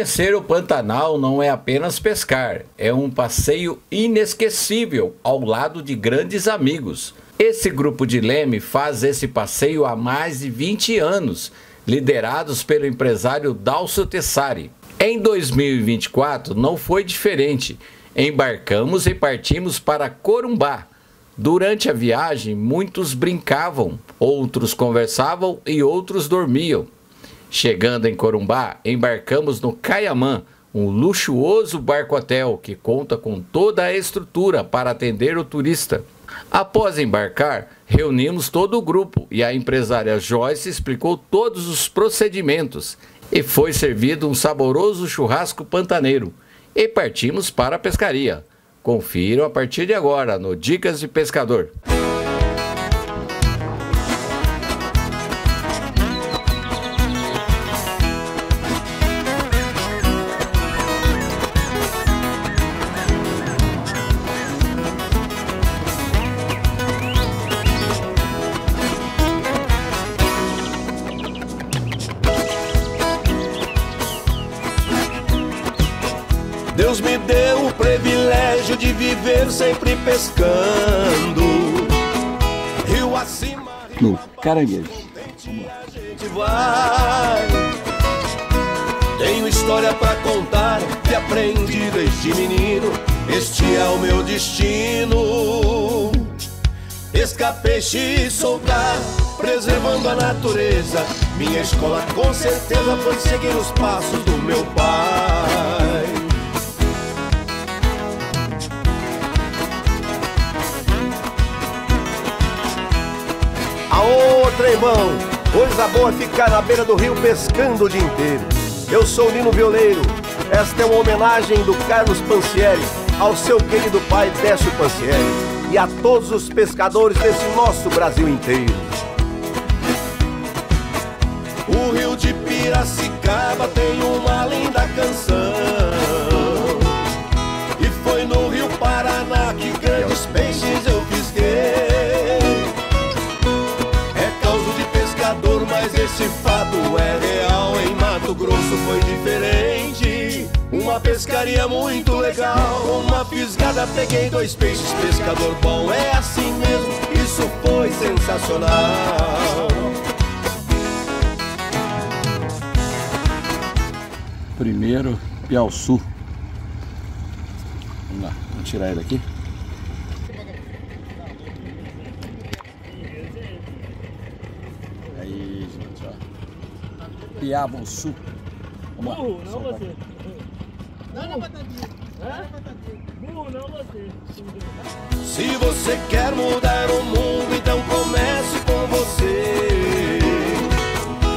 Conhecer o Pantanal não é apenas pescar, é um passeio inesquecível ao lado de grandes amigos. Esse grupo de Leme faz esse passeio há mais de 20 anos, liderados pelo empresário Dalcio Tessari. Em 2024 não foi diferente. Embarcamos e partimos para Corumbá. Durante a viagem, muitos brincavam, outros conversavam e outros dormiam. Chegando em Corumbá, embarcamos no Caiamã, um luxuoso barco-hotel que conta com toda a estrutura para atender o turista. Após embarcar, reunimos todo o grupo e a empresária Joyce explicou todos os procedimentos e foi servido um saboroso churrasco pantaneiro e partimos para a pescaria. Confiram a partir de agora no Dicas de Pescador. De viver sempre pescando. Rio acima, No caranguejo. a gente vai. Tenho história pra contar que aprendi desde menino. Este é o meu destino. Pescar peixe e soltar, preservando a natureza. Minha escola com certeza foi seguir os passos do meu pai. Aô, tremão! Coisa boa ficar na beira do rio pescando o dia inteiro. Eu sou Nino Violeiro. Esta é uma homenagem do Carlos Pancieri ao seu querido pai Décio Pancieri e a todos os pescadores desse nosso Brasil inteiro. O rio de Piracicaba tem uma linda canção. Pescaria muito legal. Com uma fisgada peguei dois peixes. Pescador bom é assim mesmo. Isso foi sensacional. Primeiro, Piauçu. Vamos lá, vamos tirar ele aqui. Aí, gente, ó. Piabuçu. Vamos lá. Burro, não você. Aqui. Não, não, batatinha. Burro, não você. Se você quer mudar o mundo, então comece com você.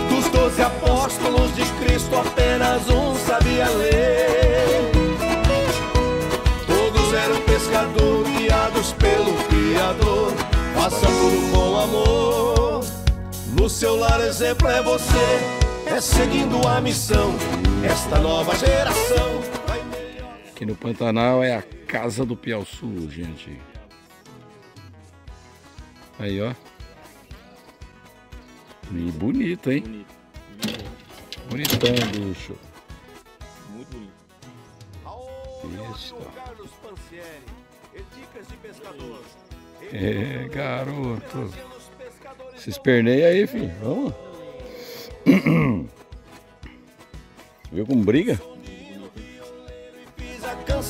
Dos doze apóstolos de Cristo, apenas um sabia ler. Todos eram pescadores guiados pelo Criador. Faça por um bom amor. No seu lar, exemplo é você. É seguindo a missão. Esta nova geração. Aqui no Pantanal é a casa do Piauçu, gente. Aí, ó. E bonito, hein? Bonitão, bicho. Muito bonito. Isso. Pescador. É, garoto. Se esperneia aí, filho. Vamos. Viu como briga?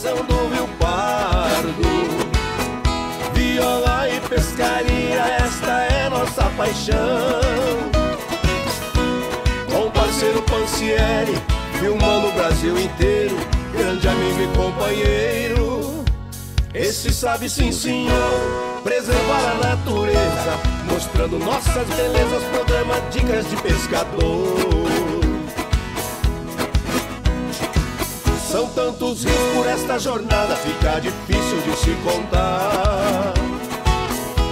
Canção do Rio Pardo. Viola e pescaria, esta é nossa paixão. Com parceiro Pancieri, filmando o Brasil inteiro. Grande amigo e companheiro. Esse sabe sim, senhor, preservar a natureza. Mostrando nossas belezas, programa Dicas de Pescador. Tantos rios por esta jornada, fica difícil de se contar.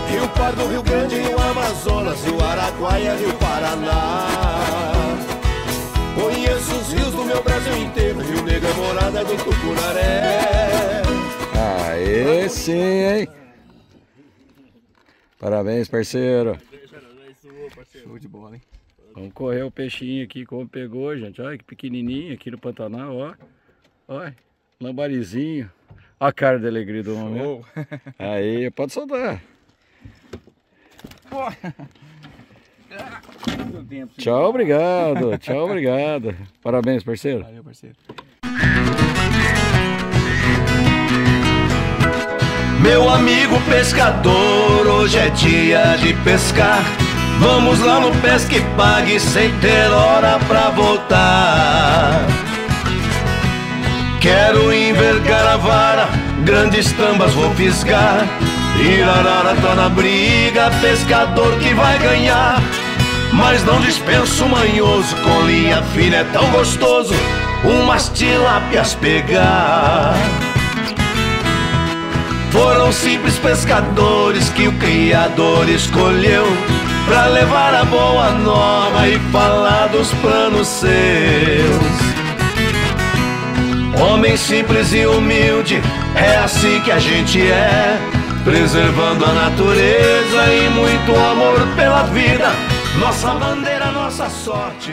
Rio Pardo, Rio Grande, Rio Amazonas, Rio Araguaia, Rio Paraná. Conheço os rios do meu Brasil inteiro, Rio Negro é morada do Tucunaré. Aê, sim, hein? Parabéns, parceiro. Show de bola, hein? Vamos correr o peixinho aqui como pegou, gente. Olha que pequenininho aqui no Pantanal, ó. Olha, lambarizinho. Olha a cara de alegria do homem. Aí, pode soltar. Tchau, obrigado. Tchau, obrigado. Parabéns, parceiro. Valeu, parceiro. Meu amigo pescador, hoje é dia de pescar. Vamos lá no pesca e pague sem ter hora pra voltar. Quero envergar a vara, grandes tambas vou fisgar. Irarara tá na briga, pescador que vai ganhar. Mas não dispenso manhoso, com linha fina é tão gostoso. Umas tilápias pegar. Foram simples pescadores que o Criador escolheu Pra levar a boa nova e falar dos planos seus Homem simples e humilde, é assim que a gente é Preservando a natureza e muito amor pela vida Nossa bandeira, nossa sorte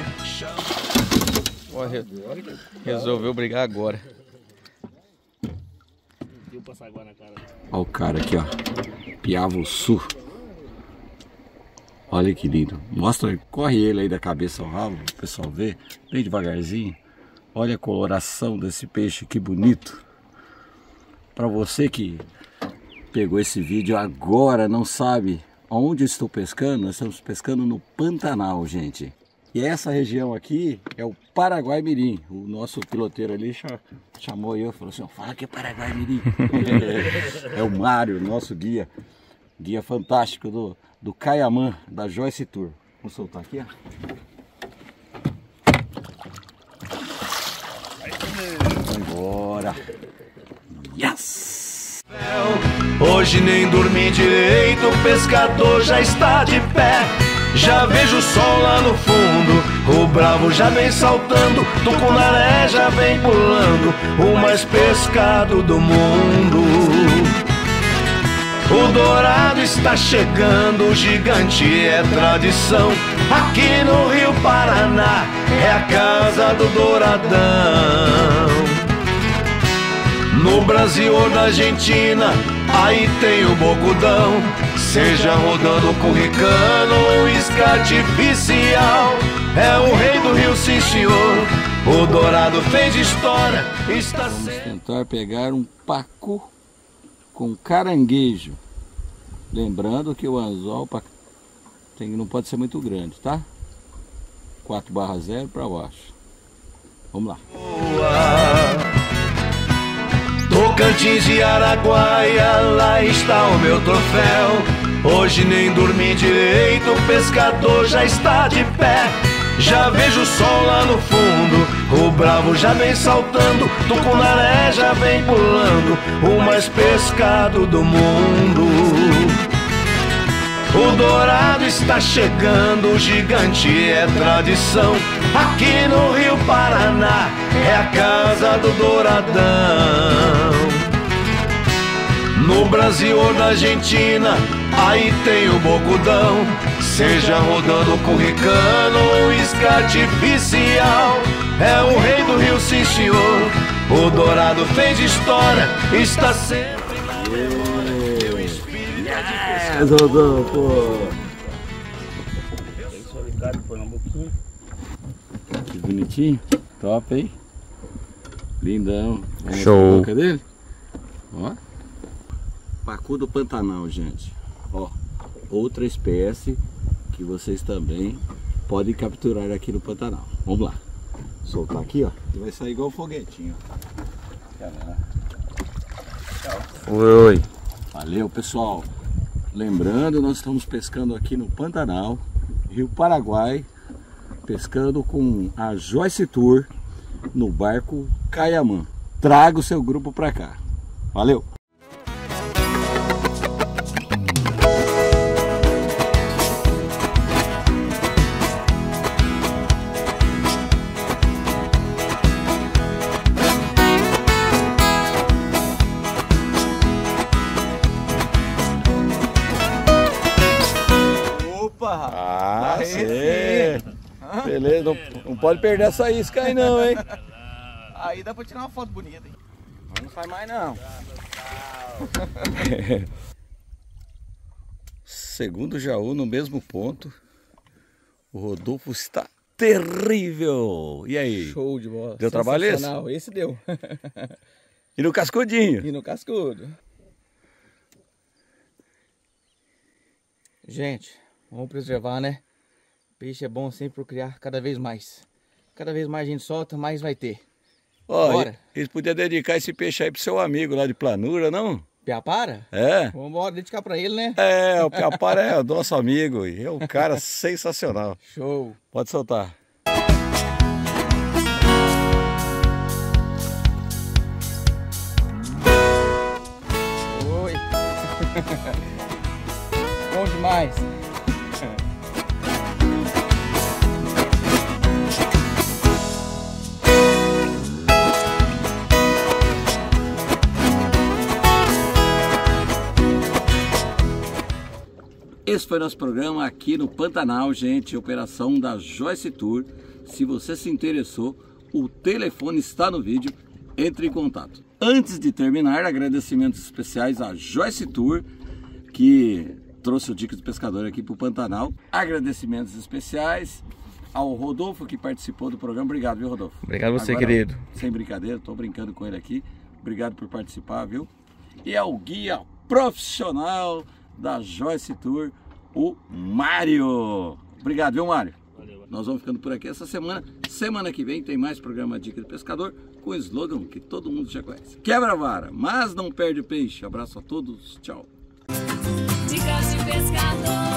Resolveu brigar agora. Deu passar água na cara. Olha o cara aqui, ó. Piavo Sul. Olha que lindo. Mostra, corre ele aí da cabeça ao rabo, o pessoal ver, bem devagarzinho. Olha a coloração desse peixe, que bonito. Para você que pegou esse vídeo agora, não sabe onde estou pescando, nós estamos pescando no Pantanal, gente. E essa região aqui é o Paraguai Mirim. O nosso piloteiro ali cha- chamou eu e falou assim: "Ó, fala que é Paraguai Mirim. é o Mário, nosso guia. Guia fantástico do, do Caiamã, da Joyce Tour. Vamos soltar aqui, ó. Yes! Hoje nem dormi direito, o pescador já está de pé. Já vejo o sol lá no fundo, o bravo já vem saltando, tucunaré já vem pulando, o mais pescado do mundo. O dourado está chegando, o gigante é tradição. Aqui no Rio Paraná é a casa do douradão. No Brasil ou na Argentina, aí tem o bocudão. Seja rodando com ricano ou isca artificial. É o rei do rio, sim senhor. O dourado fez história, está Vamos sendo. tentar pegar um pacu com caranguejo. Lembrando que o anzol tem, não pode ser muito grande, tá? 4 barra 0 para baixo. Vamos lá. Tocantins e Araguaia, lá está o meu troféu. Hoje nem dormi direito, o pescador já está de pé. Já vejo o sol lá no fundo, o bravo já vem saltando, tucunaré já vem pulando, o mais pescado do mundo. O dourado está chegando, o gigante é tradição. Aqui no Rio Paraná é a casa do douradão. No Brasil ou na Argentina, aí tem o bocudão. Seja rodando com ricano ou isca artificial. É o rei do rio, sim senhor. O dourado fez história, está sempre lá levando o espírito É, Dodô, pô. Põe na boquinha. Que bonitinho. Top, hein? Lindão. Show. a boca dele? Ó. Pacu do Pantanal, gente. Ó. Outra espécie que vocês também podem capturar aqui no Pantanal. Vamos lá. Soltar aqui, ó. E vai sair igual foguetinho, ó. Oi. Valeu, pessoal. Lembrando, nós estamos pescando aqui no Pantanal, Rio Paraguai, pescando com a Joyce Tour no barco Caiamã. Traga o seu grupo pra cá. Valeu! Beleza, não, não pode perder essa isca aí não, hein? Aí dá pra tirar uma foto bonita, hein? Mas não sai mais não. Segundo Jaú, no mesmo ponto, o Rodolfo está terrível. E aí? Show de bola. Deu trabalho esse? Esse deu. E no cascudinho? E no cascudo. Gente, vamos preservar, né? Peixe é bom sempre procriar cada vez mais. Cada vez mais a gente solta, mais vai ter. Ó, e- eles podiam dedicar esse peixe aí pro seu amigo lá de Planura, não? Piapara? É. Vamos embora dedicar pra ele, né? É, o Piapara é o nosso amigo e é um cara sensacional. Show. Pode soltar. Oi. bom demais. Foi nosso programa aqui no Pantanal, gente, operação da Joyce Tour. Se você se interessou, o telefone está no vídeo, entre em contato. Antes de terminar, agradecimentos especiais à Joyce Tour, que trouxe o Dica do Pescador aqui para o Pantanal. Agradecimentos especiais ao Rodolfo, que participou do programa. Obrigado, viu, Rodolfo? Obrigado a você, Agora, querido. Sem brincadeira, estou brincando com ele aqui. Obrigado por participar, viu? E ao guia profissional da Joyce Tour, o Mário. Obrigado, viu, Mário? Nós vamos ficando por aqui essa semana. Semana que vem tem mais programa Dica do Pescador com o slogan que todo mundo já conhece. Quebra vara, mas não perde o peixe. Abraço a todos. Tchau. Dicas de pescador.